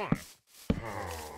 Fine. Oh.